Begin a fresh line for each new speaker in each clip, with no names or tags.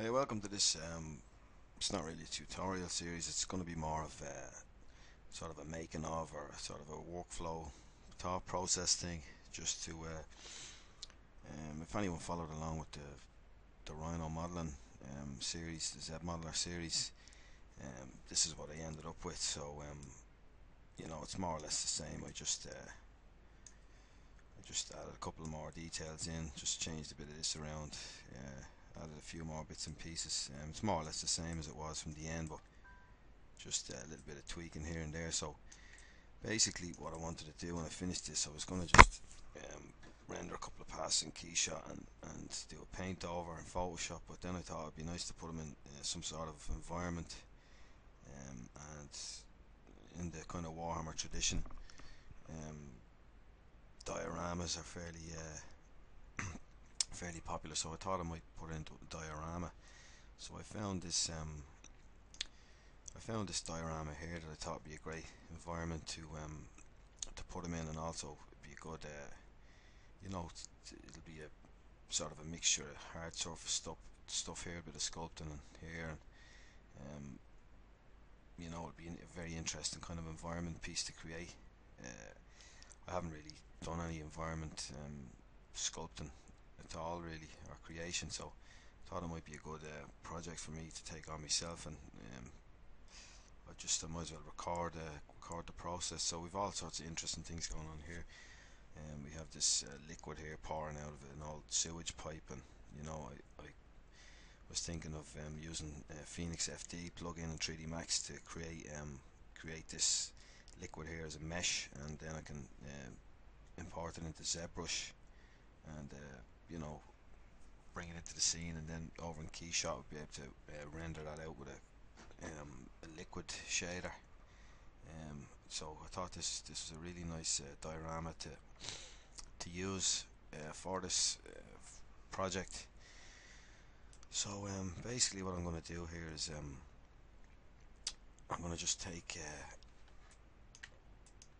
Hey, welcome to this. Um, it's not really a tutorial series. It's going to be more of a sort of a making of or sort of a workflow thought process thing, just to uh, um, if anyone followed along with the the Rhino modeling um, series, the Z Modeler series, um, this is what I ended up with. So um, you know, it's more or less the same. I just uh, I just added a couple more details in, just changed a bit of this around. Uh, added a few more bits and pieces. Um, it's more or less the same as it was from the end, but just a little bit of tweaking here and there. So basically, what I wanted to do when I finished this, I was going to just um, render a couple of passes in Keyshot and, and do a paint over in Photoshop. But then I thought it'd be nice to put them in uh, some sort of environment um, and in the kind of Warhammer tradition. Um, dioramas are fairly uh, fairly popular, so I thought I might put it into a diorama. So I found this um, I found this diorama here that I thought would be a great environment to um, to put them in, and also be a good, uh, you know, it'll be a sort of a mixture of hard surface stuff stuff here, a bit of sculpting here, and um, you know, it'll be a very interesting kind of environment piece to create. Uh, I haven't really done any environment um, sculpting at all really or creation so thought it might be a good uh, project for me to take on myself and um, I just I might as well record uh, record the process. So we've all sorts of interesting things going on here. Um, we have this uh, liquid here pouring out of an old sewage pipe and you know I, I was thinking of um, using uh, Phoenix FD plugin in 3D Max to create um, create this liquid here as a mesh and then I can uh, import it into ZBrush and uh, you know, bring it into the scene, and then over in Keyshot we'll be able to uh, render that out with a, um, a liquid shader. Um, so I thought this this was a really nice uh, diorama to to use uh, for this uh, project. So um, basically, what I'm going to do here is um, I'm going to just take uh,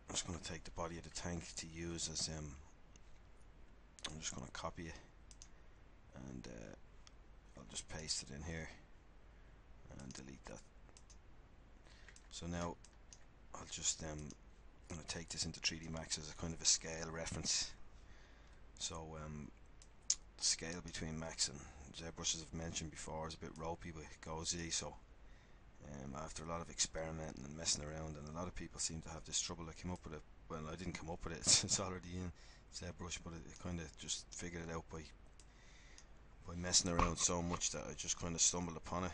I'm just going to take the body of the tank to use as um, I'm just going to copy it and uh, I'll just paste it in here and delete that. So now I'll just um, going to take this into 3D Max as a kind of a scale reference. So um, the scale between Max and ZBrush as I've mentioned before is a bit ropey but it goes easy so um, after a lot of experimenting and messing around and a lot of people seem to have this trouble I came up with it well I didn't come up with it it's already in ZBrush but it, it kind of just figured it out by by messing around so much that I just kind of stumbled upon it.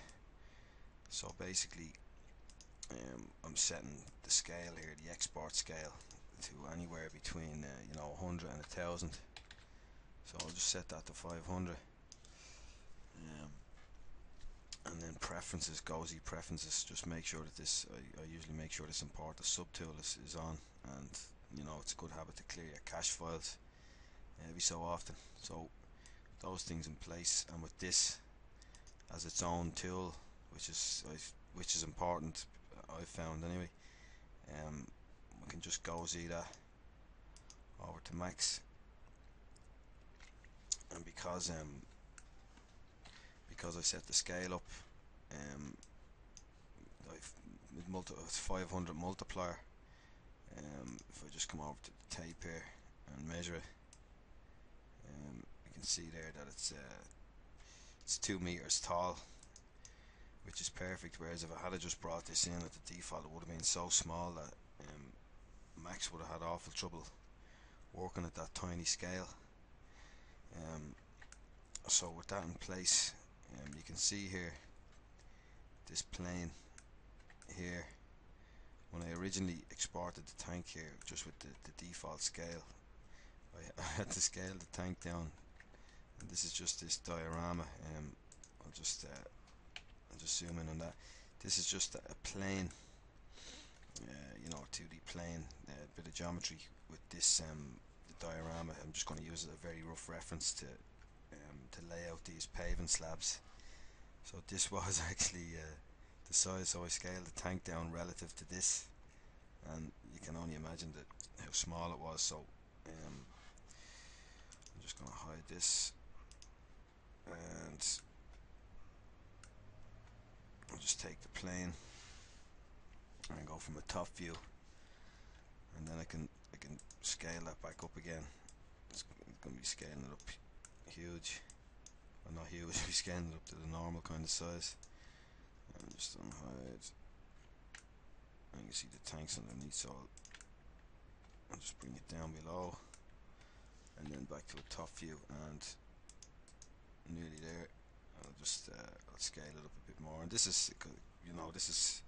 So basically um, I'm setting the scale here the export scale to anywhere between uh, you know 100 and 1000 so I'll just set that to 500 um, and then preferences GOZ preferences just make sure that this I, I usually make sure this import the subtool is, is on and you know it's a good habit to clear your cache files every so often. So those things in place and with this as its own tool which is which is important I've found anyway um, we can just go that over to max. And because um, because I set the scale up um, I've multi 500 multiplier um, if I just come over to the tape here and measure it um, you can see there that it's uh, it's two meters tall which is perfect whereas if I had just brought this in at the default it would have been so small that um, Max would have had awful trouble working at that tiny scale. Um, so with that in place um, you can see here this plane here when I originally exported the tank here just with the, the default scale I, I, had to scale the tank down. And this is just this diorama um, I'll just uh, I'll just zoom in on that. This is just a, plane uh, you know 2D plane uh, bit of geometry with this um, diorama. I'm just going to use it as a very rough reference to um, to lay out these paving slabs. So this was actually uh, the size so I scaled the tank down relative to this and you can only imagine that how small it was. So um, I'm just going to hide this and I'll just take the plane and go from a top view and then I can I can scale that back up again. It's going to be scaling it up huge. Well not huge, be scaling it up to the normal kind of size and just unhide and you can see the tanks underneath so I'll, just bring it down below. And then back to a top view and nearly there. I'll just uh, I'll scale it up a bit more. And this is you know this is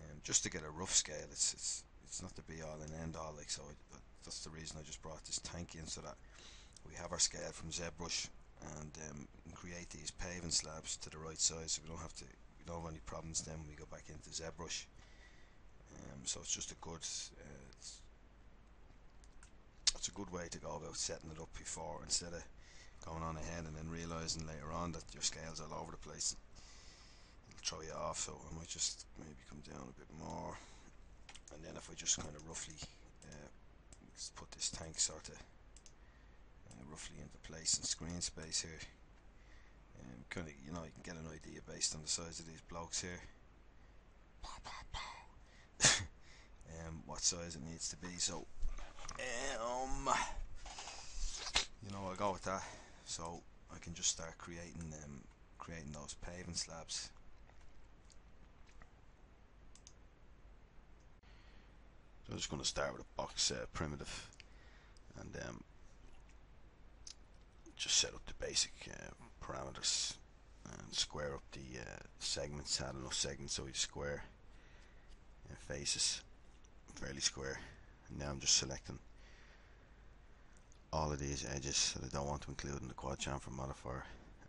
um, just to get a rough scale it's it's it's not the be all and end all like so that's the reason I just brought this tank in so that we have our scale from ZBrush and um, create these paving slabs to the right size so we don't have to have any problems then we go back into ZBrush um, so it's just a good uh, it's, it's a good way to go about setting it up before instead of going on ahead and then realizing later on that your scale's all over the place. It'll throw you off so I might just maybe come down a bit more. And then if I just kind of roughly uh, put this tank sort of uh, roughly into place in screen space here kind of you know you can get an idea based on the size of these blocks here. Um, what size it needs to be so um, you know I'll go with that. So I can just start creating um, creating those paving slabs. So I'm just going to start with a box uh, primitive and um, just set up the basic uh, parameters and square up the uh, segments add enough segments so we square. Uh, faces fairly square. And now I'm just selecting all of these edges that I don't want to include in the quad chamfer modifier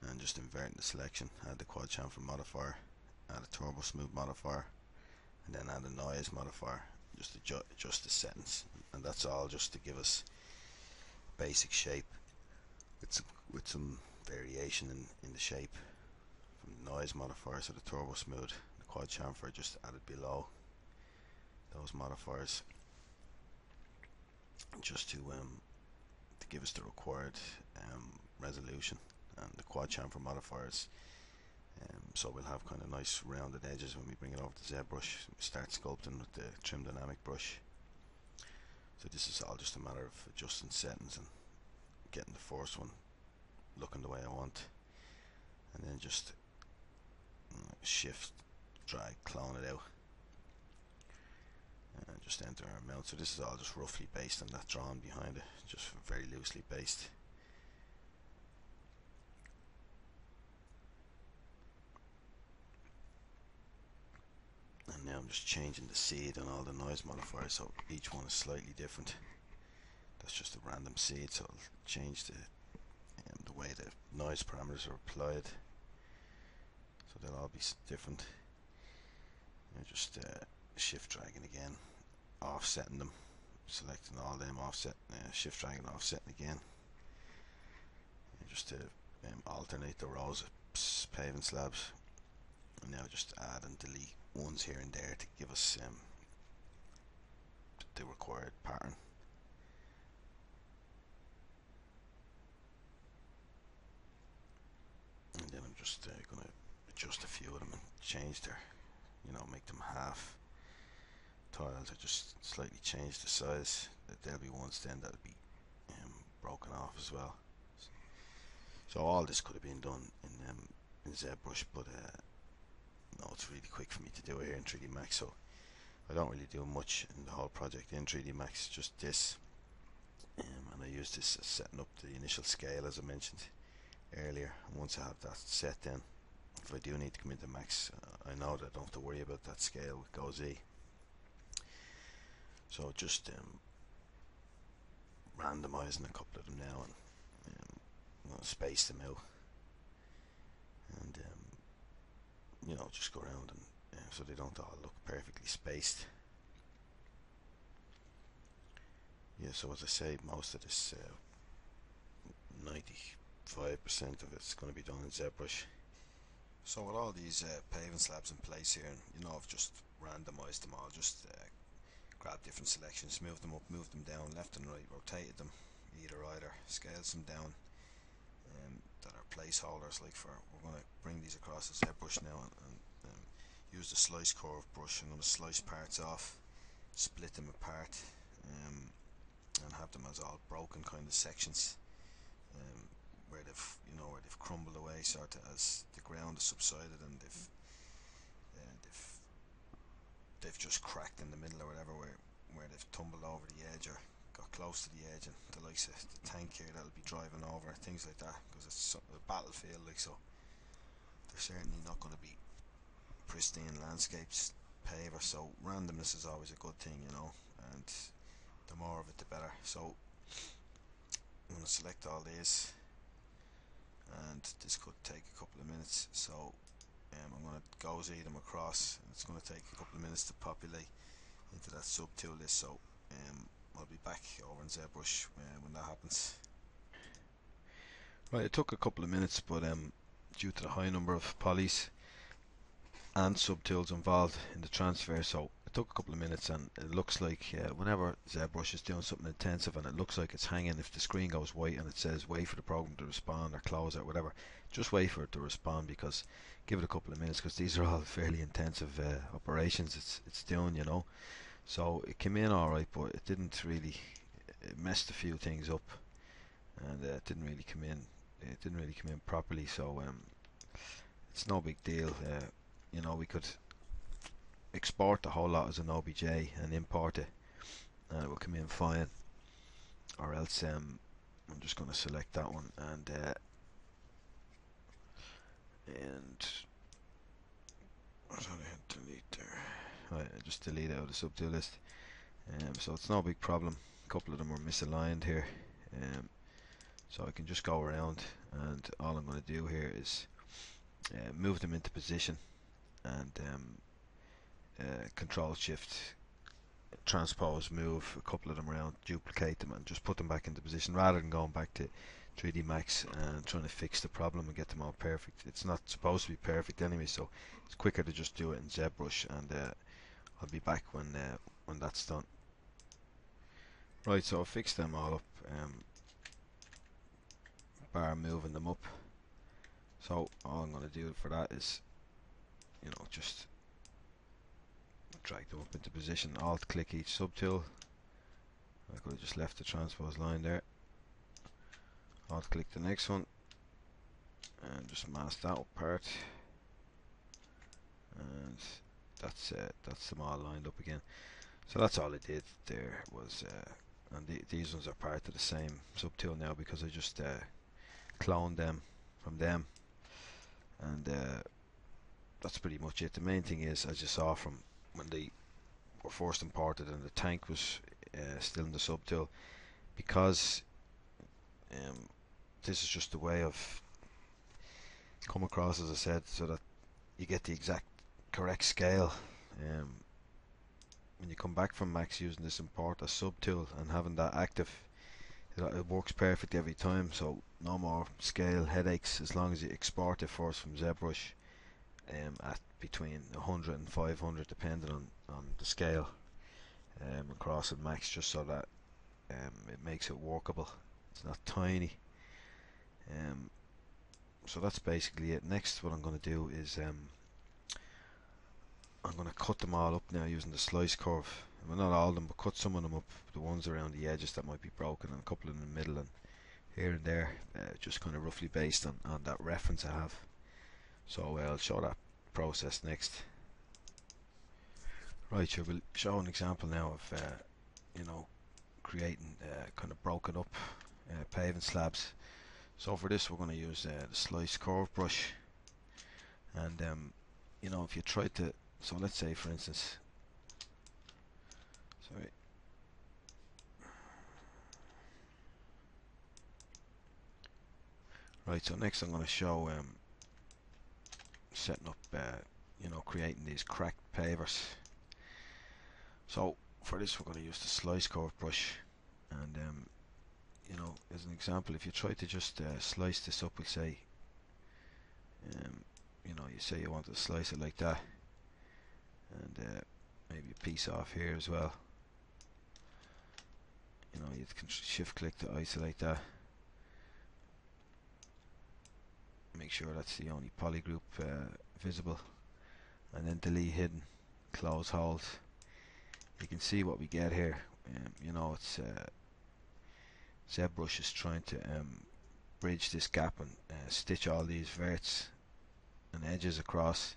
and just inverting the selection. Add the quad chamfer modifier add a turbo smooth modifier and then add a noise modifier just adjust, adjust the settings. And that's all just to give us basic shape with some with some variation in, in the shape. From the noise modifier so the turbo smooth the quad chamfer just added below those modifiers just to um, to give us the required um, resolution. And the quad chamfer modifiers um, so we'll have kind of nice rounded edges when we bring it over to ZBrush start sculpting with the trim dynamic brush. So this is all just a matter of adjusting settings and getting the first one looking the way I want. And then just shift drag clone it out. And just enter our amount so this is all just roughly based on that drawing behind it. Just very loosely based. And now I'm just changing the seed and all the noise modifiers so each one is slightly different. That's just a random seed so I'll change the way the noise parameters are applied. So they'll all be different. And just uh, shift dragging again offsetting them selecting all them offset uh, shift dragging offsetting again. And just to um, alternate the rows of paving slabs. And now just add and delete ones here and there to give us um, the required pattern and then I'm just uh, going to adjust a few of them and change their you know make them half tiles. I just slightly change the size. That there'll be ones then that'll be um, broken off as well. So all this could have been done in, um, in ZBrush but uh, no it's really quick for me to do it here in 3D Max so I don't really do much in the whole project in 3D Max just this. Um, and I use this as setting up the initial scale as I mentioned earlier. Once I have that set then if I do need to come into max uh, I know that I don't have to worry about that scale with GoZ so just um, randomizing a couple of them now and um, space them out. And um, you know just go around and uh, so they don't all look perfectly spaced. Yeah so as I say most of this uh, 95% of it's going to be done in ZBrush so with all these uh, paving slabs in place here and you know I've just randomized them all just uh, grab different selections, moved them up, moved them down, left and right, rotated them, either either, scales them down um, that are placeholders like for, we're going to bring these across the ZBrush now and, and um, use the slice curve brush. I'm going to slice parts off, split them apart, um, and have them as all broken kind of sections, where they've you know where they've crumbled away, sort of as the ground has subsided and they've uh, they've they've just cracked in the middle or whatever, where where they've tumbled over the edge or got close to the edge, and the likes of the tank here that'll be driving over things like that, because it's a battlefield like so. They're certainly not going to be pristine landscapes paver so randomness is always a good thing you know and the more of it the better so I'm going to select all these and this could take a couple of minutes. So um, I'm going to GoZ them across it's going to take a couple of minutes to populate into that subtool list. So um, I'll be back over in ZBrush uh, when that happens. Right it took a couple of minutes but um, due to the high number of polys and subtools involved in the transfer so it took a couple of minutes and it looks like uh, whenever ZBrush is doing something intensive and it looks like it's hanging if the screen goes white and it says wait for the program to respond or close or whatever just wait for it to respond because give it a couple of minutes because these are all fairly intensive uh, operations it's it's doing you know? So it came in alright but it didn't really it messed a few things up and uh, it didn't really come in it didn't really come in properly. So um, it's no big deal uh, you know we could export the whole lot as an OBJ and import it. And it will come in fine or else um, I'm just going to select that one and uh, and delete there? Right, I just delete out the subtool list. Um, so it's no big problem. A couple of them are misaligned here. Um, so I can just go around and all I'm going to do here is uh, move them into position and um, uh, control shift transpose move a couple of them around duplicate them and just put them back into position rather than going back to 3d max and trying to fix the problem and get them all perfect. It's not supposed to be perfect anyway so it's quicker to just do it in ZBrush and uh, I'll be back when uh, when that's done. Right so I'll fix them all up um, bar moving them up. So all I'm going to do for that is you know just drag them up into position alt click each subtool. I could have just left the transpose line there. Alt click the next one. And just mask that part. And that's uh, that's them all lined up again. So that's all I did there was uh, and the, these ones are part of the same subtool now because I just uh, cloned them from them. And uh, that's pretty much it. The main thing is, as you saw from when they were first imported and the tank was uh, still in the subtool, because um, this is just a way of come across, as I said, so that you get the exact correct scale. Um, when you come back from Max using this import as subtool and having that active, it, works perfect every time. So no more scale headaches as long as you export it first from ZBrush um, at between 100 and 500 depending on, on the scale um, across and max just so that um, it makes it workable it's not tiny. Um, so that's basically it. Next what I'm going to do is um, I'm going to cut them all up now using the slice curve. Well not all of them but cut some of them up the ones around the edges that might be broken and a couple in the middle and here and there uh, just kind of roughly based on, on that reference I have so I'll show that process next. Right, so we'll show an example now of uh, you know creating uh, kind of broken up uh, paving slabs. So for this we're going to use uh, the slice curve brush and um, you know if you try to so let's say for instance sorry right so next I'm going to show um, setting up, uh, you know, creating these cracked pavers. So for this we're going to use the slice curve brush. And um, you know as an example if you try to just uh, slice this up we'll say um, you know you say you want to slice it like that. And uh, maybe a piece off here as well. You know you can shift click to isolate that make sure that's the only polygroup uh, visible. And then delete hidden close hold you can see what we get here. Um, you know it's uh, ZBrush is trying to um, bridge this gap and uh, stitch all these verts and edges across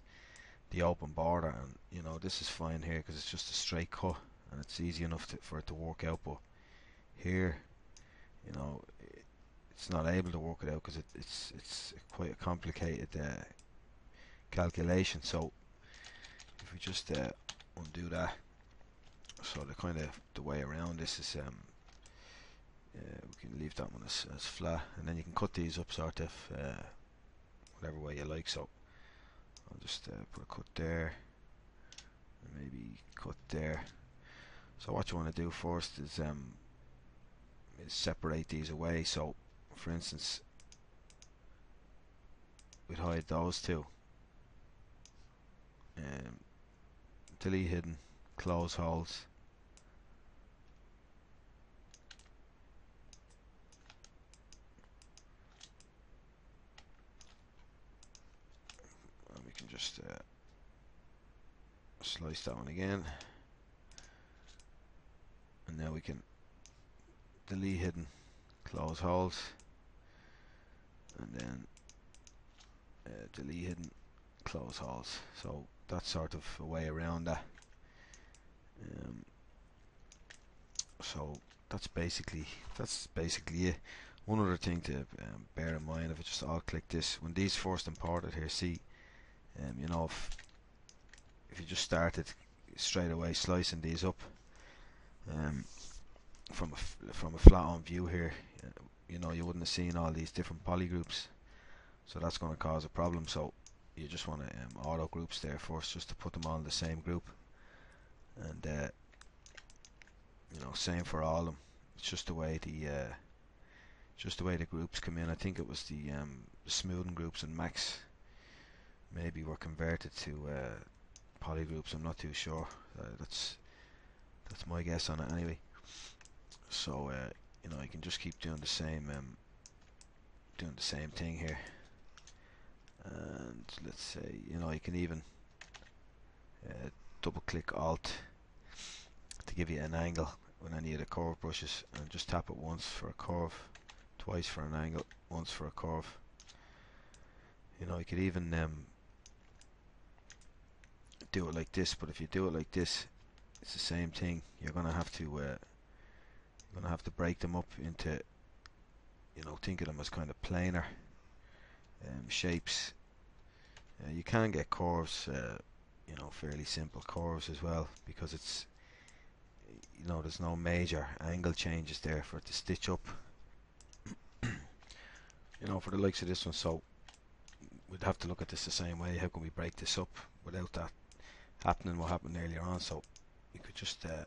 the open border. And you know this is fine here because it's just a straight cut and it's easy enough to, for it to work out. But here you know it's not able to work it out because it, it's it's quite a complicated uh, calculation. So if we just uh, undo that so the kind of the way around this is um, uh, we can leave that one as, as flat and then you can cut these up sort of uh, whatever way you like. So I'll just uh, put a cut there and maybe cut there. So what you want to do first is um, is separate these away. So for instance we'd hide those two. Um, delete hidden close holes. And we can just uh, slice that one again. And now we can delete hidden close holes and then uh, delete hidden close holes so that's sort of a way around that. Um, so that's basically that's basically it. One other thing to um, bear in mind if I just I'll click this. When these first imported here see um, you know if, if you just started straight away slicing these up um, from a from a flat on view here you know you wouldn't have seen all these different polygroups. So that's going to cause a problem. So you just want to um, auto groups there first just to put them all in the same group. And uh, you know same for all of them it's just the way the uh, just the way the groups come in. I think it was the, um, smoothing groups and max maybe were converted to uh, polygroups. I'm not too sure. Uh, that's that's my guess on it anyway. So uh, you know you can just keep doing the same um, doing the same thing here. And let's say you know you can even uh, double click alt to give you an angle with any of the curve brushes and just tap it once for a curve twice for an angle once for a curve. You know you could even um, do it like this but if you do it like this it's the same thing. You're gonna have to uh, you're gonna have to break them up into you know think of them as kind of planar um, shapes. Uh, you can get curves uh, you know fairly simple curves as well because it's you know there's no major angle changes there for it to stitch up. You know for the likes of this one so we'd have to look at this the same way. How can we break this up without that happening what happened earlier on? So we could just uh,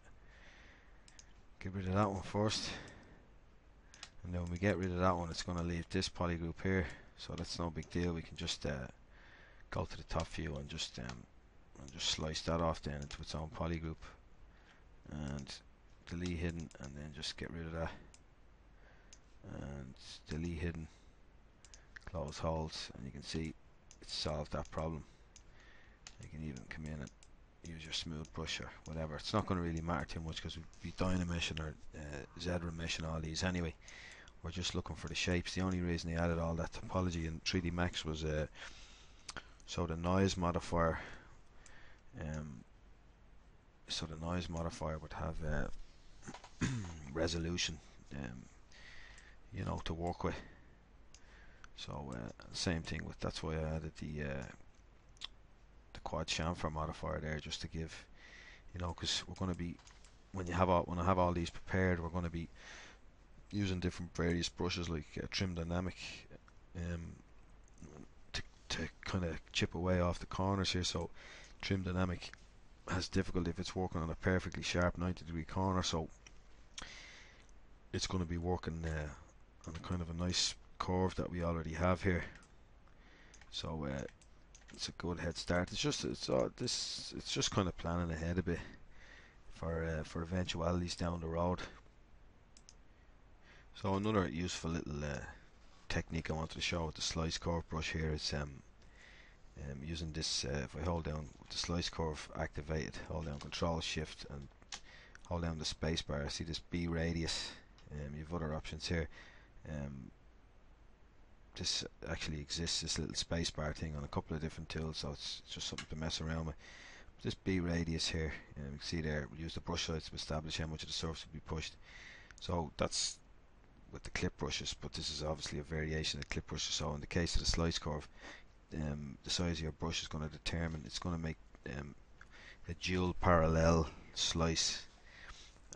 get rid of that one first. And then when we get rid of that one it's going to leave this polygroup here. So that's no big deal. We can just uh, go to the top view and just um, and just slice that off then into its own polygroup and delete hidden and then just get rid of that. And delete hidden close holes and you can see it solved that problem. You can even come in and use your smooth brush or whatever. It's not going to really matter too much because we'd be Dynameshing or uh, Z-remeshing all these anyway. We're just looking for the shapes. The only reason they added all that topology in 3D Max was uh, so the noise modifier um, so the noise modifier would have uh, resolution um, you know to work with. So uh, same thing with that's why I added the uh, the quad chamfer modifier there just to give you know because we're going to be when you have all when I have all these prepared we're going to be using different various brushes like uh, trim dynamic um, to, to kind of chip away off the corners here. So trim dynamic has difficulty if it's working on a perfectly sharp 90 degree corner. So it's going to be working uh, on a kind of a nice curve that we already have here. So uh, it's a good head start. It's just it's uh, this it's just kind of planning ahead a bit for uh, for eventualities down the road. So another useful little uh, technique I wanted to show with the slice curve brush here is um, um, using this uh, if I hold down the slice curve activated hold down control shift and hold down the spacebar see this B radius? Um, you have other options here. Um, this actually exists this little spacebar thing on a couple of different tools so it's just something to mess around with. This B radius here um, you can see there we use the brush size to establish how much of the surface will be pushed. So that's with the clip brushes but this is obviously a variation of the clip brushes. So in the case of the slice curve um, the size of your brush is going to determine it's going to make um, a dual parallel slice.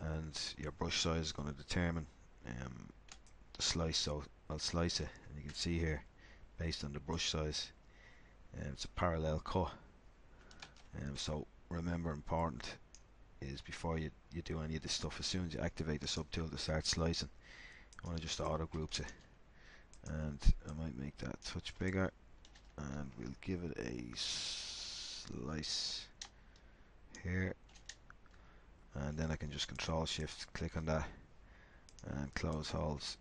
And your brush size is going to determine um, the slice so I'll slice it. and you can see here based on the brush size um, it's a parallel cut. Um, so remember important is before you, you do any of this stuff as soon as you activate the subtool to start slicing I want to just auto groups it. And I might make that touch bigger and we'll give it a slice here. And then I can just control shift click on that and close holes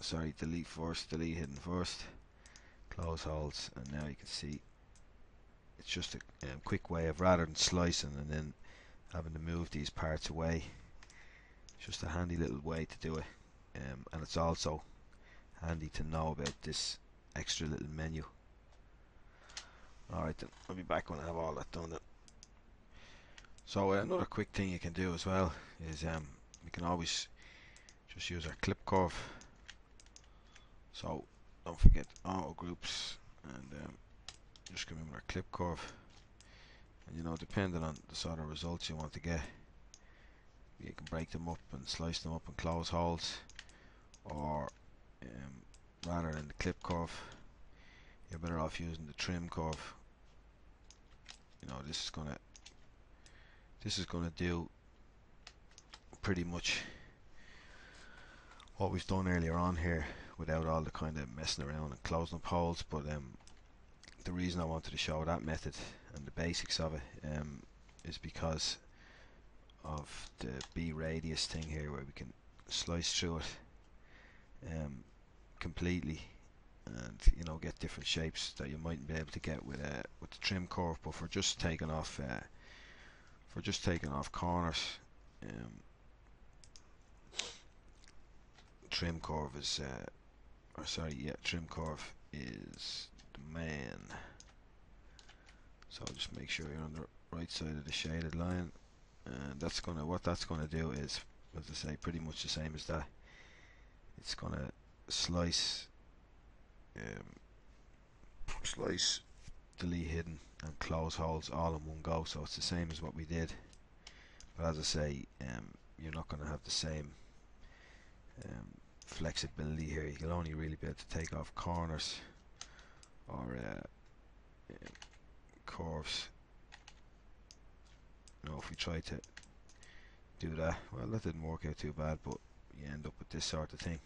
sorry delete first delete hidden first close holes and now you can see it's just a um, quick way of rather than slicing and then having to move these parts away it's just a handy little way to do it. Um, and it's also handy to know about this extra little menu. Alright then I'll be back when I have all that done then. so uh, another quick thing you can do as well is um, we can always just use our clip curve so don't forget auto groups and um, just come in with our clip curve. And you know depending on the sort of results you want to get you can break them up and slice them up and close holes or um, rather than the clip curve you're better off using the trim curve. You know this is gonna this is gonna do pretty much what we've done earlier on here without all the kind of messing around and closing up holes but um, the reason I wanted to show that method and the basics of it um, is because of the B radius thing here where we can slice through it um, completely and you know get different shapes that you mightn't be able to get with uh, with the trim curve. But for just taking off uh, for just taking off corners um, trim curve is uh, or sorry yeah trim curve is the man. So I'll just make sure you're on the right side of the shaded line. And that's gonna what that's gonna do is as I say pretty much the same as that. It's gonna slice um, slice delete hidden and close holes all in one go. So it's the same as what we did. But as I say um, you're not going to have the same um, flexibility here. You'll only really be able to take off corners or uh, curves you know if we try to do that well that didn't work out too bad but you end up with this sort of thing.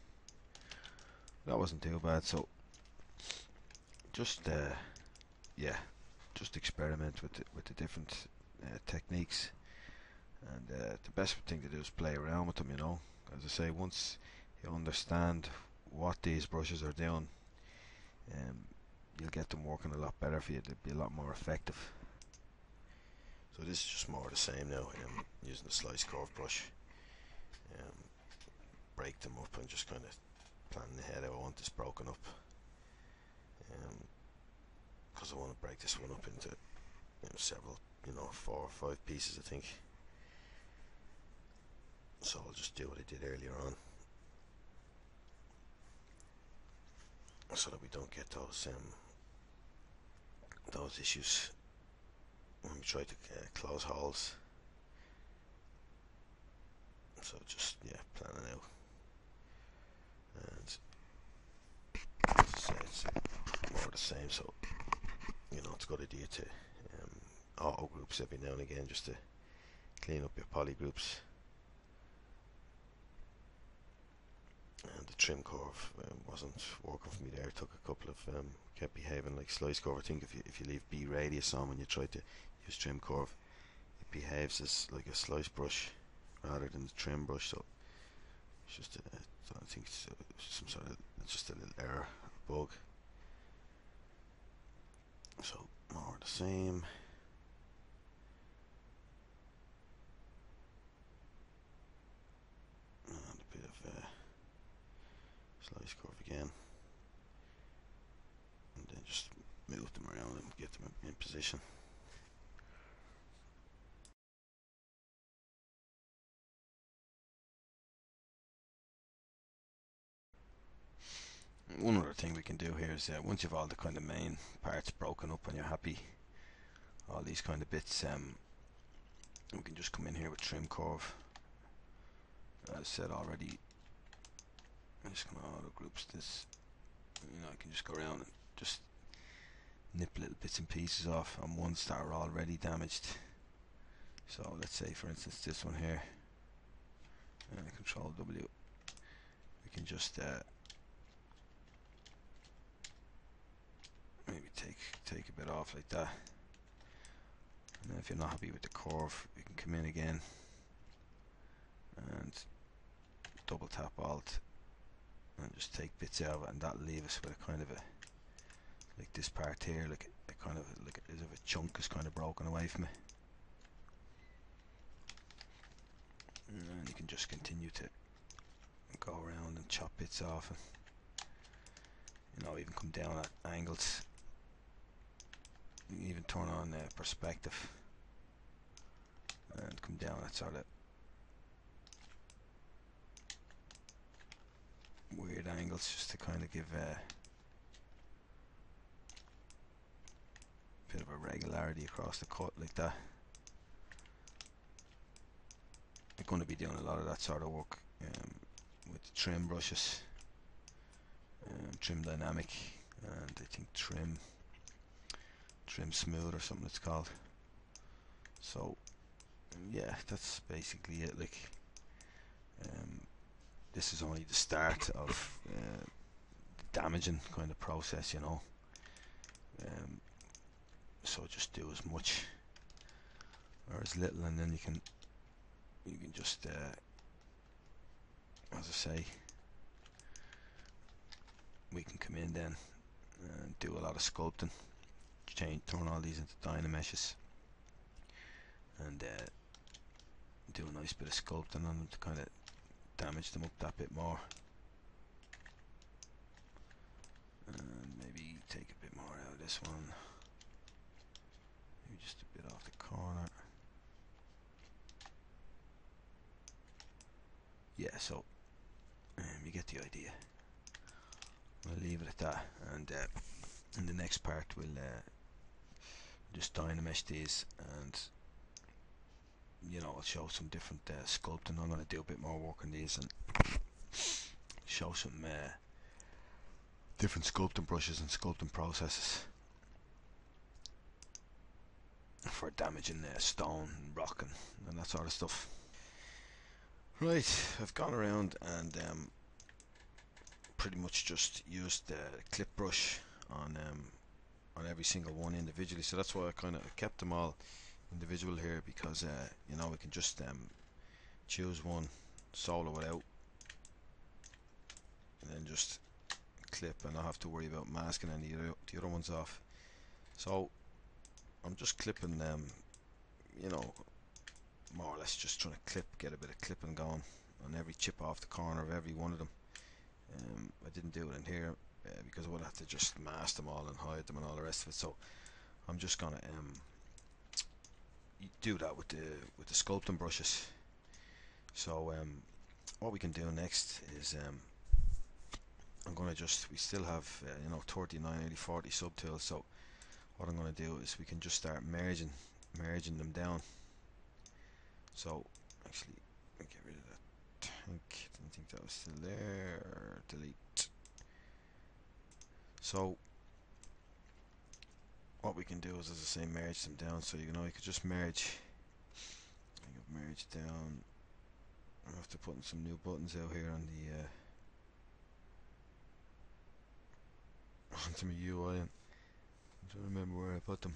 That wasn't too bad so just uh, yeah just experiment with the, with the different uh, techniques. And uh, the best thing to do is play around with them you know. As I say once you understand what these brushes are doing um, you'll get them working a lot better for you. They'll be a lot more effective. So this is just more the same now um, using the slice curve brush. Um, break them up and just kind of planning ahead how I want this broken up. Because um, I want to break this one up into you know, several you know four or five pieces I think. So I'll just do what I did earlier on so that we don't get those um, those issues. When we try to uh, close holes so just yeah planning out. And say it's more the same so you know it's a good idea to um, auto groups every now and again just to clean up your poly and the trim curve um, wasn't working for me there. It took a couple of um, kept behaving like slice curve. I think if you, if you leave B radius on when you try to use trim curve it behaves as like a slice brush rather than the trim brush. So it's just a, I think it's some sort of it's just a little error bug. So more the same and a bit of a slice curve again. And then just move them around and get them in position. One other thing we can do here is uh, once you've all the kind of main parts broken up and you're happy all these kind of bits um, we can just come in here with trim curve. As I said already I'm just to auto groups. This you know I can just go around and just nip little bits and pieces off. On ones that are already damaged. So let's say for instance this one here. Uh, control W. We can just uh, maybe take take a bit off like that. And if you're not happy with the curve you can come in again. And double tap alt and just take bits out of it and that'll leave us with a kind of a like this part here like a kind of like as if a chunk is kind of broken away from it and you can just continue to go around and chop bits off and you know even come down at angles. You can even turn on uh, perspective and come down at sort of weird angles just to kind of give a bit of a regularity across the cut like that. I'm going to be doing a lot of that sort of work um, with trim brushes um, trim dynamic and I think trim trim smooth or something it's called. So yeah that's basically it like um, this is only the start of uh, damaging kind of process you know. Um, so just do as much or as little and then you can you can just uh, as I say we can come in then and do a lot of sculpting change, turn all these into Dynameshes and uh, do a nice bit of sculpting on them to kind of damage them up that bit more. And maybe take a bit more out of this one. Maybe just a bit off the corner. Yeah so um, you get the idea. I'll leave it at that and uh, in the next part we'll uh, just dynamesh these and you know I'll show some different uh, sculpting. I'm going to do a bit more work on these and show some uh, different sculpting brushes and sculpting processes for damaging uh, stone and rock and, and that sort of stuff. Right I've gone around and um, pretty much just used the clip brush on um, on every single one individually. So that's why I kind of kept them all individual here because uh, you know we can just um, choose one solo it out and then just clip and not have to worry about masking any the other ones off. So I'm just clipping them you know more or less just trying to clip get a bit of clipping going on every chip off the corner of every one of them. Um, I didn't do it in here uh, because I would have to just mask them all and hide them and all the rest of it. So I'm just gonna um, do that with the with the sculpting brushes. So um, what we can do next is um, I'm gonna just we still have uh, you know 39 80 40 subtools so what I'm gonna do is we can just start merging merging them down. So actually get rid of that tank. Didn't think that was still there. Delete. So what we can do is, as I say, merge them down. So you know, you could just merge. Merge down. I have to putting some new buttons out here on the uh, onto my UI. I'm trying to remember where I put them.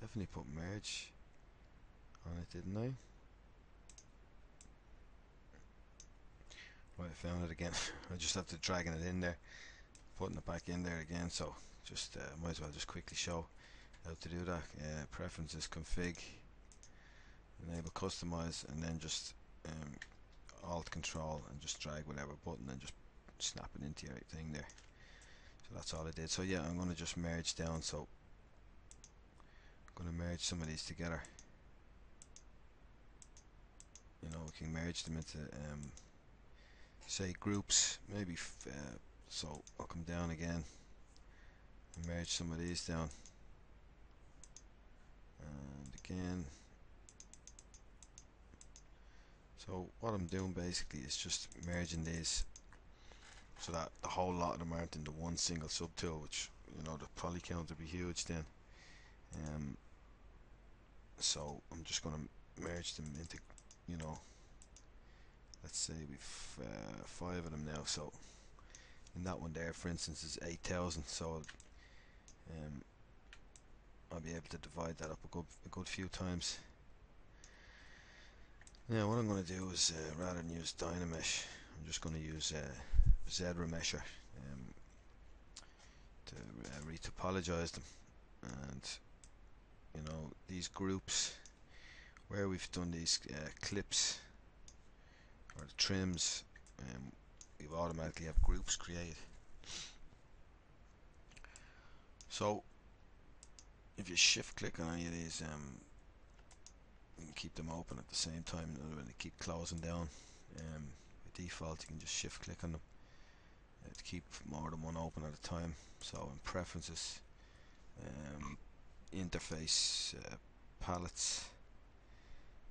Definitely put merge on it, didn't I? Right, I found it again. I just have to dragging it in there putting it back in there again so just uh, might as well just quickly show how to do that. Uh, preferences, config, enable customize, and then just um, Alt Control and just drag whatever button and just snap it into your thing there. So that's all I did. So yeah, I'm to just merge down. So I'm to merge some of these together. You know, we can merge them into um, say groups. Maybe uh, so. I'll come down again and merge some of these down. And again. So what I'm doing basically is just merging these so that the whole lot of them aren't into one single subtool which you know the poly count would be huge then um, so I'm just going to merge them into you know let's say we've uh, five of them now so in that one there for instance is 8,000 so um, I'll be able to divide that up a good, a good few times. Now what I'm going to do is uh, rather than use Dynamesh I'm just going to use uh, Z-Remesher um, to uh, retopologize them. And you know these groups where we've done these uh, clips or the trims um, we've automatically have groups created. So if you shift click on any of these um, you can keep them open at the same time when they keep closing down um, by default you can just shift click on them. Uh, to keep more than one open at a time. So in preferences um, interface uh, palettes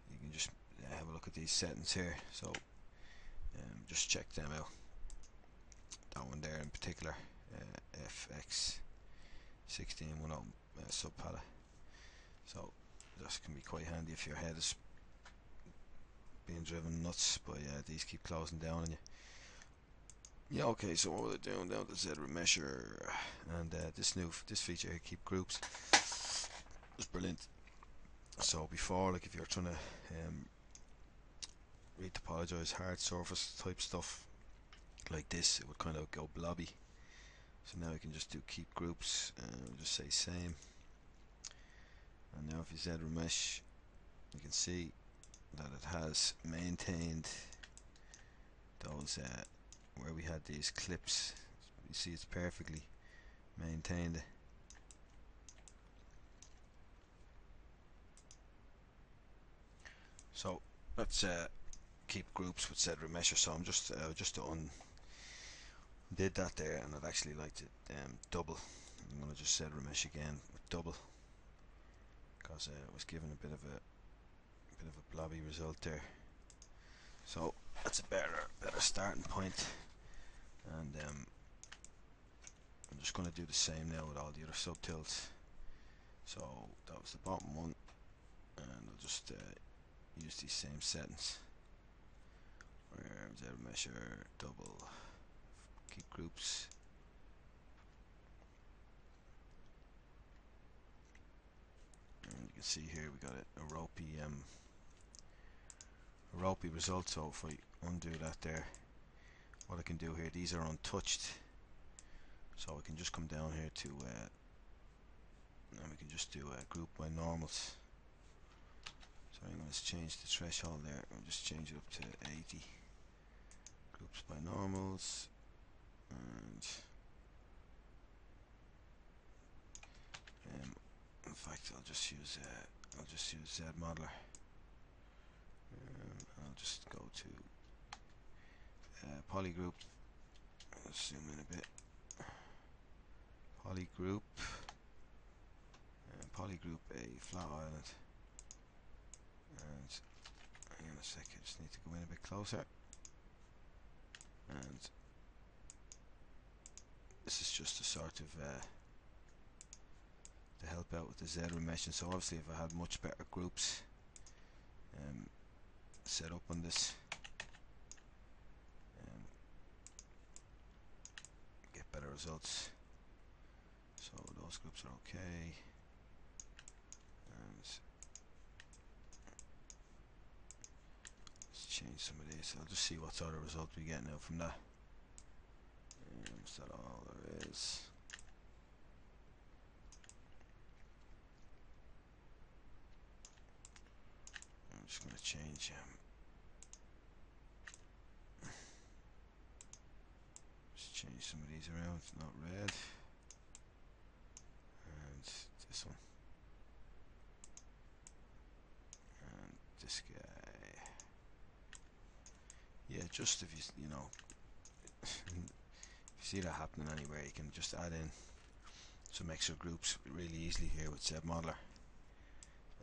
you can just uh, have a look at these settings here. So um, just check them out. That one there in particular uh, FX 1610 uh, sub palette so this can be quite handy if your head is being driven nuts by these keep closing down on you yeah, okay, so what we're doing now is Remesher and uh, this new this feature here, keep groups, is brilliant. So before, like if you're trying to um, retopologize hard surface type stuff like this, it would kind of go blobby. So now we can just do keep groups and just say same. And now if you Z-Remesh, you can see that it has maintained those uh, where we had these clips you see it's perfectly maintained so let's uh, keep groups with Z-Remesher. so I'm just uh, just on did that there and I'd actually like to um, double. I'm going to just Z-Remesh again with double. Because uh, it was given a bit of a, a bit of a blobby result there. So that's a better better starting point. And um, I'm just going to do the same now with all the other subtools so that was the bottom one. And I'll just uh, use these same settings. Where measure double groups. And you can see here we got a, ropey um, ropey result so if I undo that there what I can do here these are untouched. So I can just come down here to uh, and we can just do a group by normals. So I'm going to change the threshold there. I'll just change it up to 80 groups by normals and um, in fact I'll just use uh, I'll just use Z modeler. Um, I'll just go to uh, polygroup. Let's zoom in a bit. Polygroup. Uh, polygroup a flat island. And hang on a second just need to go in a bit closer. And this is just a sort of uh, to help out with the Z remeshing so obviously if I had much better groups um, set up on this get better results. So those groups are okay. And let's change some of these. I'll just see what sort of result we get now from that. And is that all is. I'm just going to change him. Just change some of these around, not red. And this one. And this guy. Yeah, just if you, you know, see that happening anywhere, you can just add in some extra groups really easily here with ZModeler.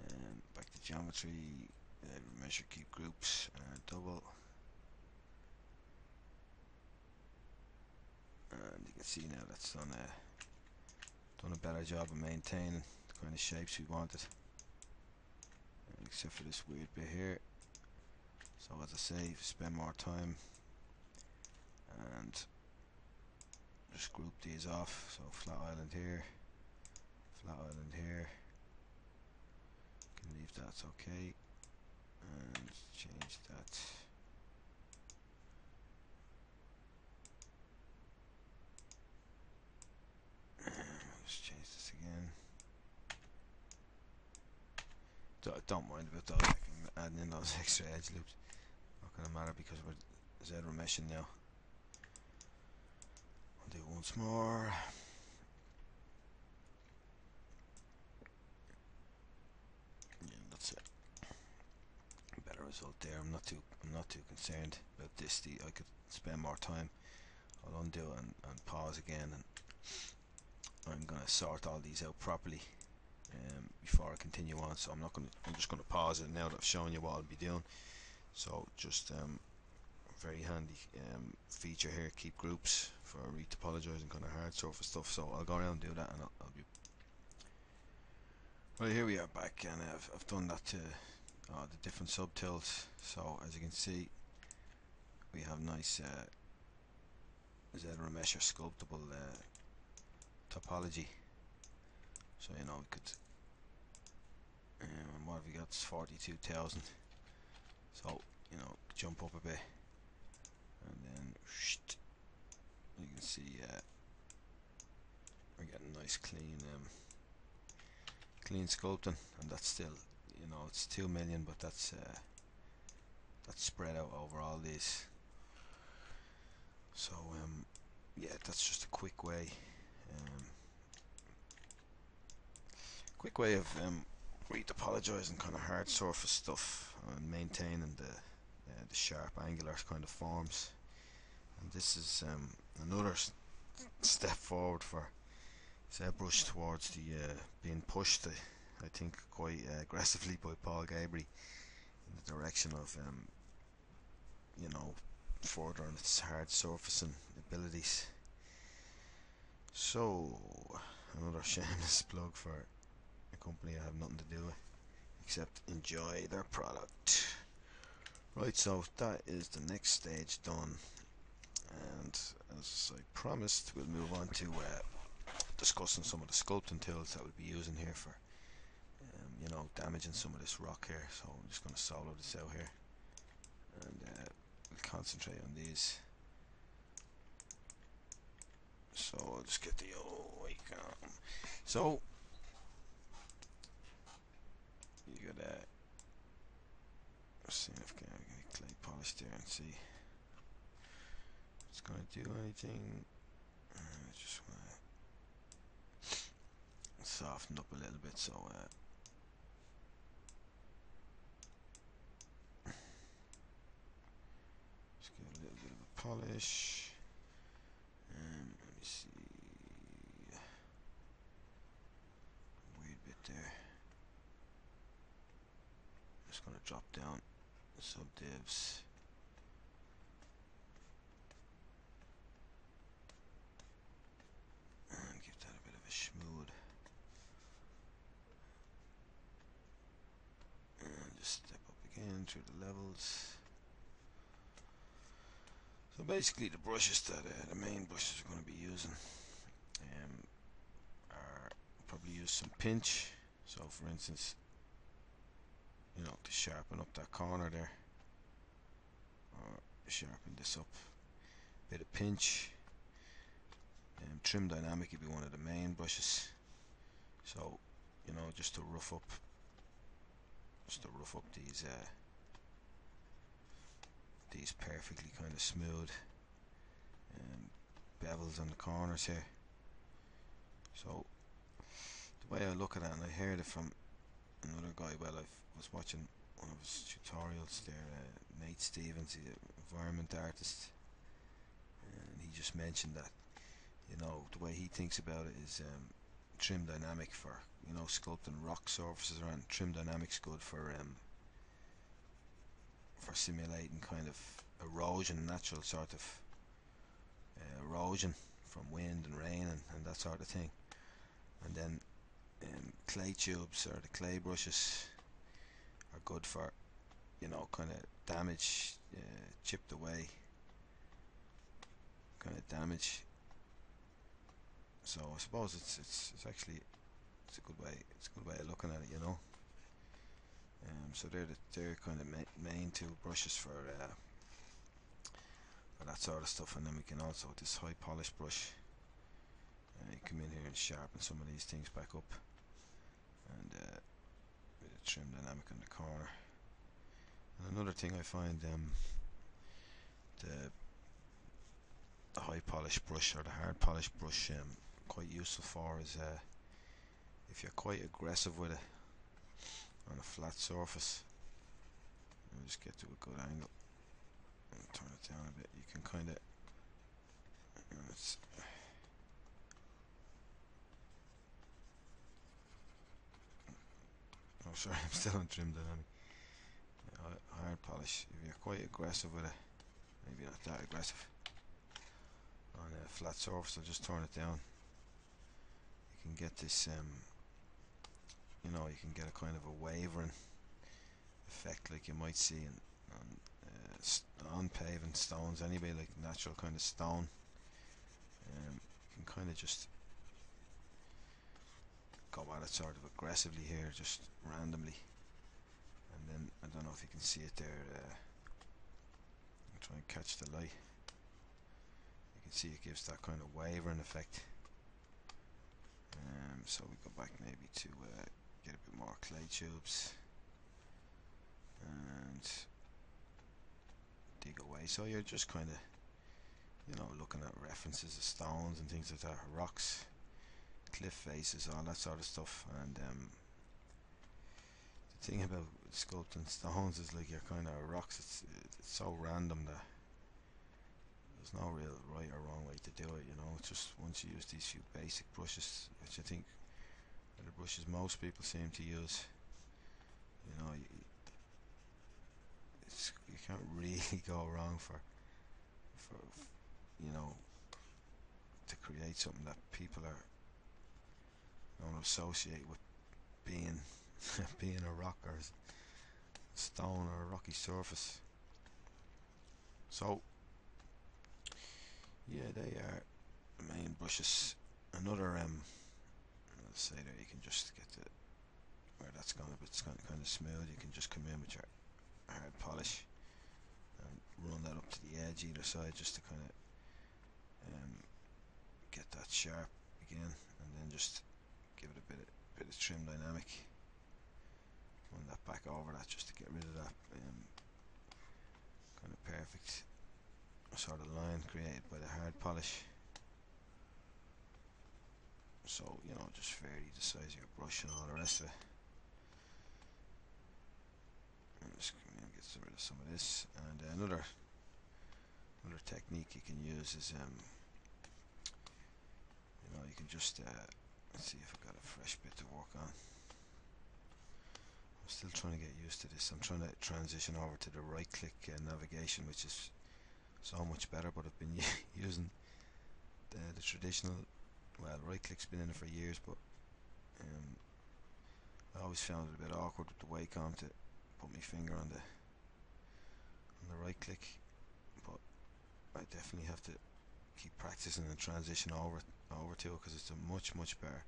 And back to geometry, uh, measure keep groups, uh, double. and you can see now that's done a done a better job of maintaining the kind of shapes we wanted except for this weird bit here so as I say spend more time and just group these off so flat island here flat island here can leave that okay and change that change this again. Don't, mind about those, I can add in those extra edge loops. Not gonna matter because we're Z remeshing now. Do once more. Yeah, that's it. Better result there. I'm not too I'm not too concerned about this. The I could spend more time. I'll undo and, and pause again and I'm gonna sort all these out properly um, before I continue on so I'm not gonna I'm just gonna pause it now that I've shown you what I'll be doing so just um, very handy um, feature here keep groups for retopologizing kind of hard surface stuff so I'll go around and do that and I'll, I'll be right here we are back and I've, I've done that to uh, the different subtools so as you can see we have nice uh, Z remesher sculptable uh, topology? So you know we could um, what have we got? It's 42,000 so you know jump up a bit and then you can see uh, we're getting nice clean um, clean sculpting. And that's still you know it's 2 million but that's uh, that's spread out over all these. So um, yeah that's just a quick way um, quick way of um, retopologizing kind of hard surface stuff and maintaining the the sharp angular kind of forms. And this is um, another step forward for ZBrush towards the uh, being pushed, uh, I think, quite uh, aggressively by Paul Gaboury in the direction of, um, you know, furthering its hard surfacing abilities. So, another shameless plug for a company I have nothing to do with except enjoy their product. Right, so that is the next stage done, and as I promised, we'll move on to uh, discussing some of the sculpting tools that we'll be using here for, um, you know, damaging some of this rock here. So I'm just going to solo this out here, and uh, we'll concentrate on these. So I'll just get the old icon. So you got that. Let's see if I can get clay polish there and see if it's gonna do anything. I just wanna soften up a little bit so uh, a little bit of a polish. Um, let me see. Weird bit there. Just gonna drop down sub divs and give that a bit of a schmood. And just step up again through the levels. So basically the brushes that uh, the main brushes are going to be using um, are probably use some pinch. So for instance you know to sharpen up that corner there. Or sharpen this up. Bit of pinch. Um, trim dynamic would be one of the main brushes. So you know just to rough up just to rough up these uh, these perfectly kind of smooth um, bevels on the corners here. So the way I look at it and I heard it from another guy well I was watching one of his tutorials there uh, Nate Stevens he's an environment artist. And he just mentioned that you know the way he thinks about it is um, trim dynamic for you know sculpting rock surfaces around. Trim dynamics good for um, for simulating kind of erosion natural sort of uh, erosion from wind and rain and, and, that sort of thing. And then um, clay tubes or the clay brushes are good for you know kind of damage uh, chipped away. Kind of damage. So I suppose it's it's it's actually it's a good way it's a good way of looking at it you know? Um, so they're the, they're kind of ma main two brushes for uh, for that sort of stuff. And then we can also this high polish brush uh, you come in here and sharpen some of these things back up and uh, trim dynamic in the corner and another thing I find um, the the high polish brush or the hard polish brush um, quite useful for is uh, if you're quite aggressive with it on a flat surface let me just get to a good angle and turn it down a bit. You can kind of oh sorry I'm still on trim dynamic hard polish. If you're quite aggressive with it maybe not that aggressive on a flat surface I'll just turn it down. You can get this um, you know you can get a kind of a wavering effect like you might see in on, uh, on paving stones anyway like natural kind of stone. Um, you can kind of just go at it sort of aggressively here just randomly. And then I don't know if you can see it there uh, I'll try and catch the light. You can see it gives that kind of wavering effect. Um, so we go back maybe to uh, get a bit more clay tubes and dig away. So you're just kind of you know looking at references of stones and things like that rocks cliff faces all that sort of stuff and um, the thing about sculpting stones is like you're kind of rocks it's, it's so random that there's no real right or wrong way to do it you know? It's just once you use these few basic brushes which I think are the brushes most people seem to use you know you, you can't really go wrong for for you know to create something that people are to associate with being being a rock or a stone or a rocky surface. So yeah they are the main brushes another um let's say there you can just get the where that's gone a bit kind of smooth you can just come in with your hard polish and run that up to the edge either side just to kind of um, get that sharp again and then just give it a bit of, bit of trim dynamic. Run that back over that just to get rid of that um, kind of perfect sort of line created by the hard polish. So you know just vary the size of your brush and all the rest of it. I'm just going to get rid of some of this. And uh, another another technique you can use is um, you know you can just uh, let's see if I've got a fresh bit to work on. I'm still trying to get used to this. I'm trying to transition over to the right click uh, navigation which is so much better but I've been using the, the traditional well right click's been in it for years but um, I always found it a bit awkward with the Wacom to put my finger on the on the right click but I definitely have to keep practicing and transition over over to it because it's a much much better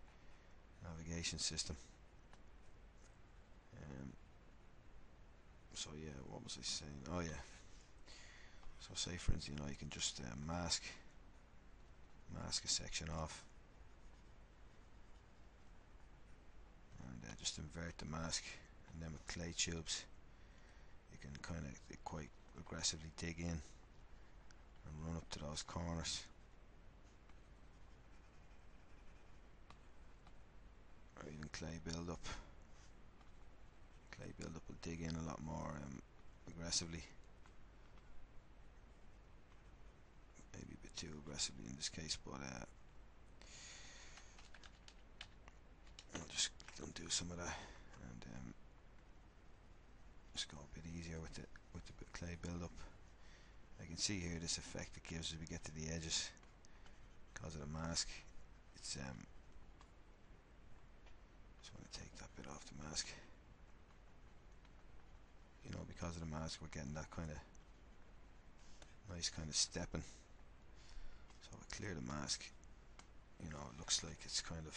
navigation system. Um, so yeah what was I saying? Oh yeah. So say for instance you know you can just uh, mask mask a section off. And uh, just invert the mask and then with clay tubes you can kind of quite aggressively dig in and run up to those corners. Or even clay build up. Clay build up will dig in a lot more um, aggressively. Maybe a bit too aggressively in this case, but uh, I'll just undo some of that and um, just go a bit easier with the with the clay build up. I can see here this effect it gives as we get to the edges because of the mask. It's um to take that bit off the mask. You know, because of the mask we're getting that kind of nice kind of stepping. So I clear the mask. You know, it looks like it's kind of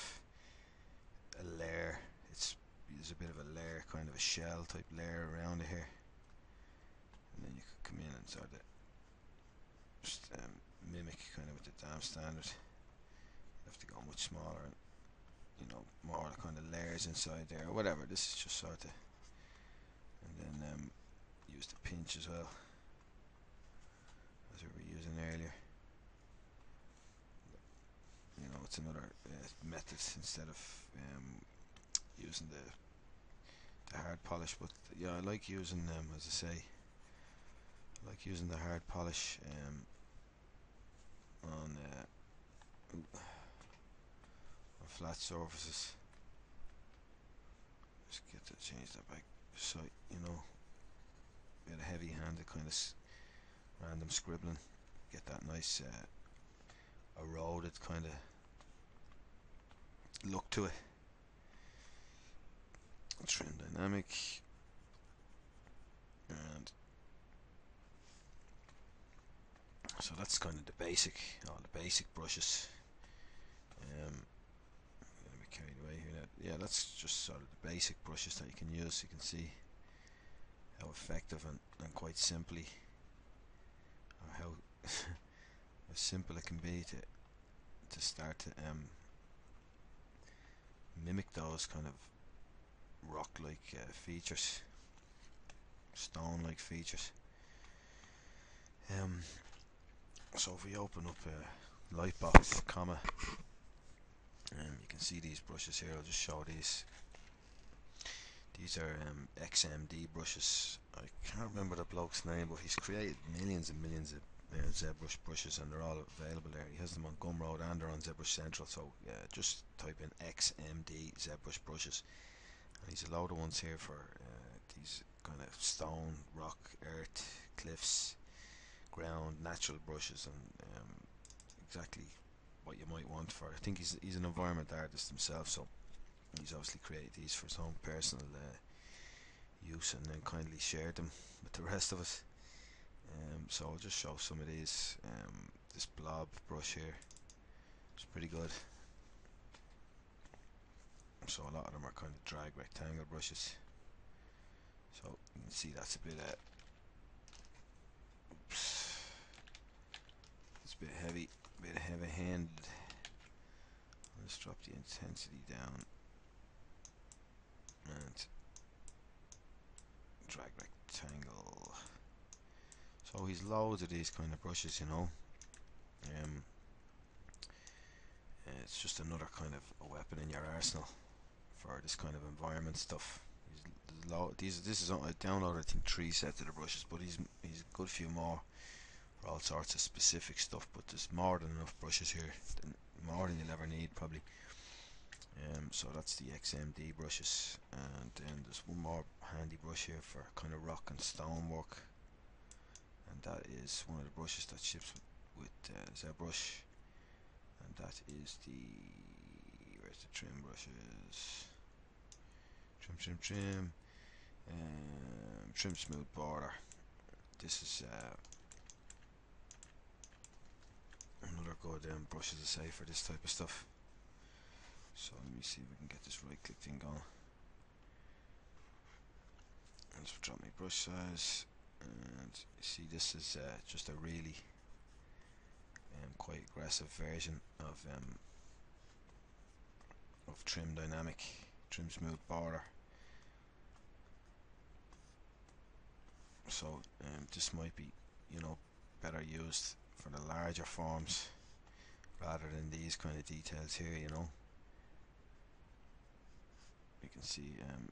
a layer. It's there's a bit of a layer, kind of a shell type layer around it here. And then you could come in and sort of just um, mimic kind of with the dam standard. You have to go much smaller and you know more kind of layers inside there or whatever. This is just sort of and then um, use the pinch as well as we were using earlier. You know, it's another uh, method instead of um, using the the hard polish but yeah I like using them as I say I like using the hard polish um, on, uh, flat surfaces. Just get to change that back. So you know bit of heavy handed kind of random scribbling. Get that nice uh, eroded kind of look to it. Trim dynamic. And so that's kind of the basic all the basic brushes. Um, let me carry away here yeah that's just sort of the basic brushes that you can use you can see how effective and, and quite simply or how simple it can be to to start to um, mimic those kind of rock-like uh, features, stone-like features. Um, so if we open up a Lightbox, comma, um, you can see these brushes here. I'll just show these. These are um, XMD brushes. I can't remember the bloke's name, but he's created millions and millions of uh, ZBrush brushes, and they're all available there. He has them on Gumroad and they're on ZBrush Central. So yeah, just type in XMD ZBrush brushes these a load of ones here for uh, these kind of stone, rock, earth, cliffs, ground, natural brushes, and um, exactly what you might want for. I think he's he's an environment artist himself, so he's obviously created these for his own personal uh, use, and then kindly shared them with the rest of us. Um, so I'll just show some of these. Um, this blob brush here, it's pretty good so a lot of them are kind of drag rectangle brushes so you can see that's a bit uh, oops it's a bit heavy bit heavy handed let's drop the intensity down. And drag rectangle so he's loads of these kind of brushes you know. Um, it's just another kind of a weapon in your arsenal for this kind of environment stuff. These this is I downloaded I think three sets of the brushes, but he's he's a good few more for all sorts of specific stuff. But there's more than enough brushes here, more than you'll ever need probably. Um, so that's the XMD brushes, and then there's one more handy brush here for kind of rock and stone work, and that is one of the brushes that ships with, with uh, ZBrush, and that is the where's the trim brushes? trim, trim, trim, um, trim smooth border. This is uh, another good um, brush as I say for this type of stuff. So let me see if we can get this right click thing going. Let's drop my brush size and see this is uh, just a really um, quite aggressive version of um, of trim dynamic trim smooth border so um, this might be you know better used for the larger forms rather than these kind of details here you know. You can see um,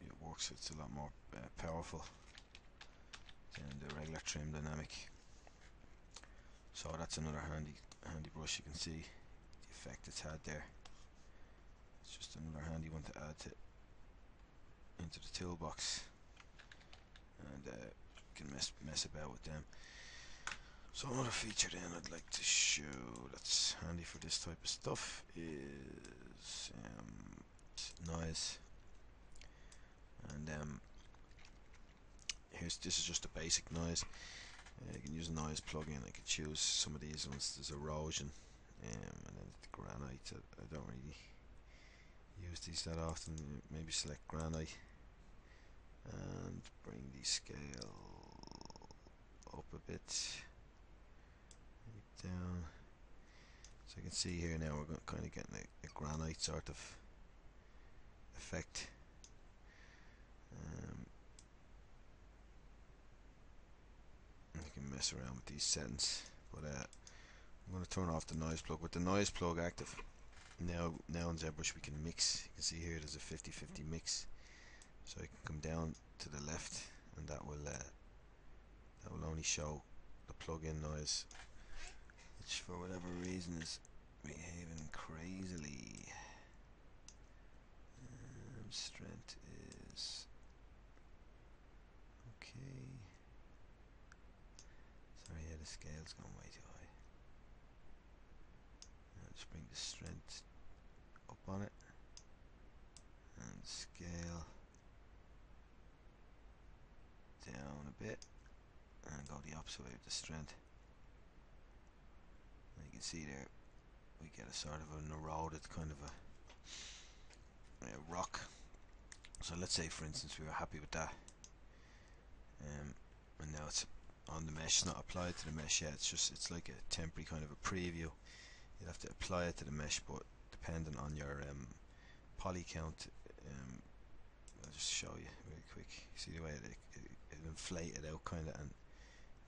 it works it's a lot more uh, powerful than the regular trim dynamic. So that's another handy handy brush you can see the effect it's had there. It's just another handy one to add to into the toolbox. And uh, can mess, mess about with them so another feature then I'd like to show that's handy for this type of stuff is um, noise and um, here's this is just a basic noise. Uh, you can use a noise plugin I can choose some of these ones. There's erosion um, and then the granite. I, I don't really use these that often. Maybe select granite and bring the scale up a bit down. So you can see here now we're kind of getting a, a granite sort of effect. Um, you can mess around with these settings but uh, I'm going to turn off the noise plug. With the noise plug active now now in ZBrush we can mix. You can see here there's a 50-50 mix. So I can come down to the left and that will uh, that will only show the plug-in noise which for whatever reason is behaving crazily. Um, strength is okay. Sorry yeah the scale's gone way too high. Just bring the strength up on it. And scale down a bit. And go the opposite way with the strength. You can see there we get a sort of an eroded kind of a, a rock. So let's say for instance we were happy with that um, and now it's on the mesh, it's not applied to the mesh yet, it's just it's like a temporary kind of a preview. You'd have to apply it to the mesh but depending on your um, poly count um, I'll just show you really quick. See the way it, it, it inflated out kind of, and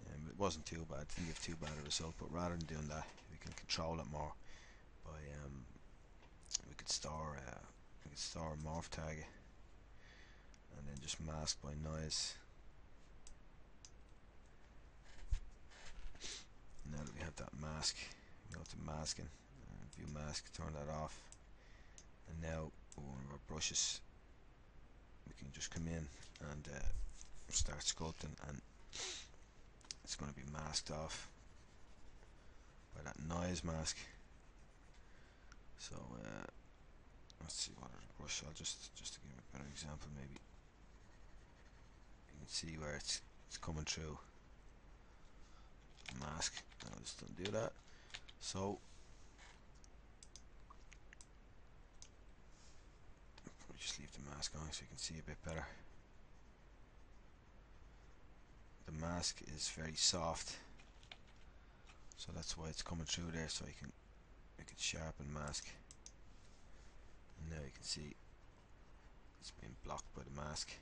um, it wasn't too bad. Didn't give too bad a result. But rather than doing that, we can control it more by um, we could store uh, we could store a morph target and then just mask by noise. Now that we have that mask, we go to masking, uh, view mask, turn that off, and now one of our brushes we can just come in and uh, start sculpting and it's going to be masked off by that noise mask. So uh, let's see what other brush I'll just just to give a better example maybe you can see where it's it's coming through. Mask. I'll just undo that. So just leave the mask on so you can see a bit better. The mask is very soft, so that's why it's coming through there. So I can make it sharpen mask, and now you can see it's been blocked by the mask.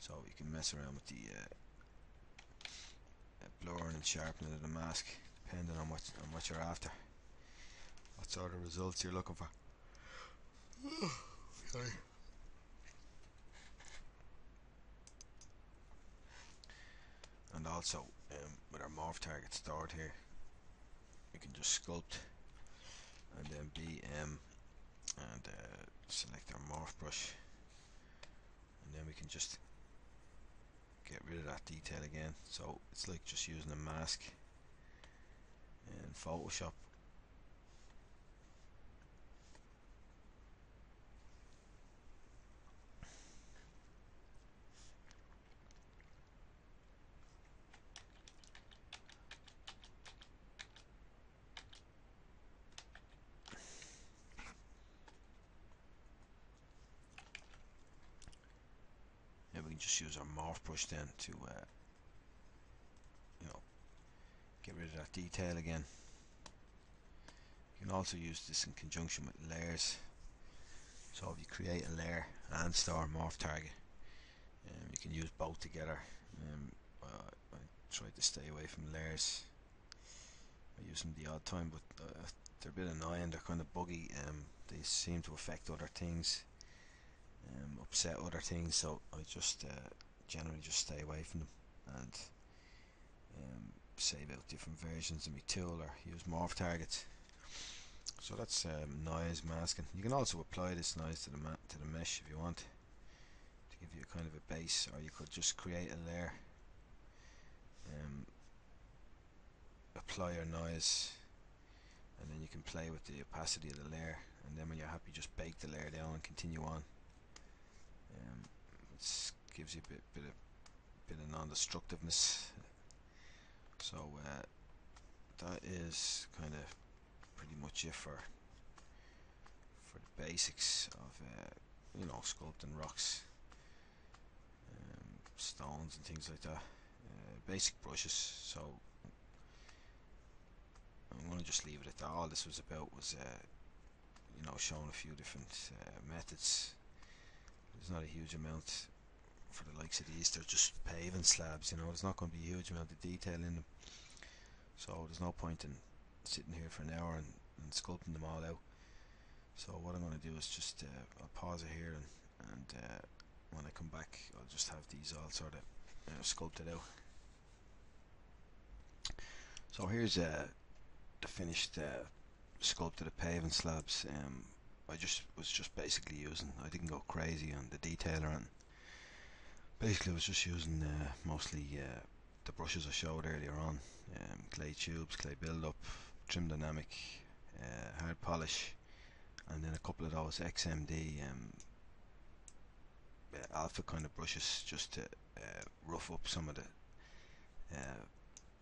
So you can mess around with the uh, uh, blurring and sharpening of the mask, depending on what on what you're after, what sort of results you're looking for. Sorry. And also, um, with our morph target stored here, we can just sculpt and then BM and uh, select our morph brush. And then we can just get rid of that detail again. So it's like just using a mask in Photoshop just brush then to uh, you know get rid of that detail again you can also use this in conjunction with layers so if you create a layer and store a morph target um, you can use both together Um, I, I try to stay away from layers. I use them the odd time, but uh, they're a bit annoying. They're kind of buggy. Um, they seem to affect other things, um, upset other things. So I just uh, generally just stay away from them and um, save out different versions of my tool or use morph targets. So that's um, noise masking. You can also apply this noise to the to the mesh if you want to give you a kind of a base, or you could just create a layer. Um, apply your noise and then you can play with the opacity of the layer and then when you're happy just bake the layer down and continue on um, it gives you a bit, bit of bit of non-destructiveness so uh, that is kind of pretty much it for for the basics of uh, you know sculpting rocks um, stones and things like that uh, basic brushes so I'm to just leave it at that. All this was about was, uh, you know, showing a few different uh, methods. There's not a huge amount for the likes of these. They're just paving slabs, you know. There's not going to be a huge amount of detail in them. So there's no point in sitting here for an hour and, and sculpting them all out. So what I'm going to do is just uh, I'll pause it here and, and uh, when I come back I'll just have these all sort of uh, sculpted out. So here's uh, the finished uh, of the paving slabs. Um, I just was just basically using. I didn't go crazy on the detail or Basically, I was just using uh, mostly uh, the brushes I showed earlier on. Um, clay tubes, clay build-up, trim dynamic, uh, hard polish, and then a couple of those XMD um, uh, alpha kind of brushes just to uh, rough up some of the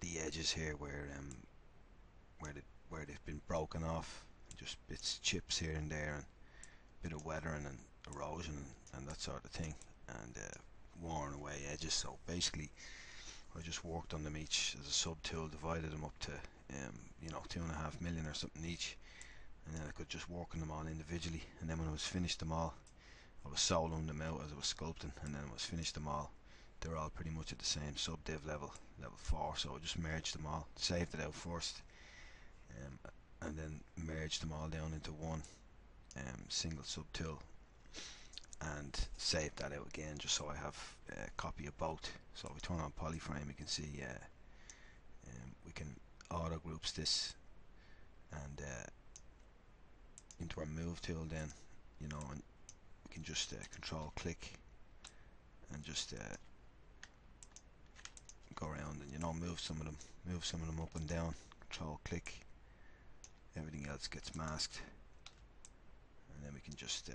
the edges here where um, where they where they've been broken off, just bits chips here and there, and a bit of weathering and erosion and, and that sort of thing, and uh, worn away edges. So basically, I just worked on them each as a sub tool, divided them up to um, you know two and a half million or something each, and then I could just work on them all individually. And then when I was finished them all, I was soloing them out as I was sculpting, and then I was finished them all. They're all pretty much at the same sub div level, level four. So I just merged them all, saved it out first, um, and then merged them all down into one um, single subtool and save that out again just so I have a copy of both. So if we turn on polyframe we can see uh, um, we can auto groups this and uh, into our move tool then you know and we can just uh, control click and just uh, go around and you know move some of them move some of them up and down control click everything else gets masked. And then we can just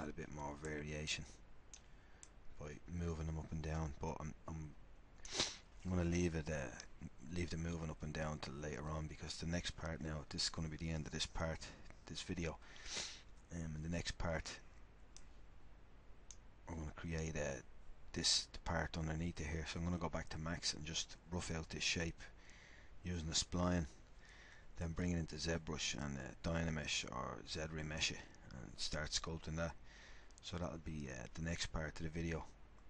add a bit more variation by moving them up and down but I'm, I'm, I'm to leave it uh, leave the moving up and down till later on because the next part now this is going to be the end of this part this video. Um, the next part I'm to create uh, this part underneath it here. So I'm going to go back to max and just rough out this shape using the spline then bring it into ZBrush and uh, Dynamesh or Z-Remesh it and start sculpting that so that'll be uh, the next part of the video.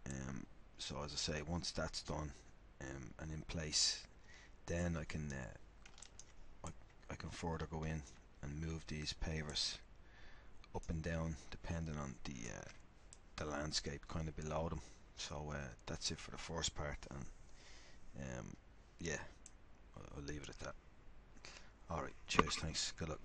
Um, so as I say once that's done um, and in place then I can uh, I, I can further go in and move these pavers up and down depending on the uh, the landscape kind of below them. So uh, that's it for the first part and um, yeah I'll, I'll leave it at that. Alright, cheers, thanks, good luck.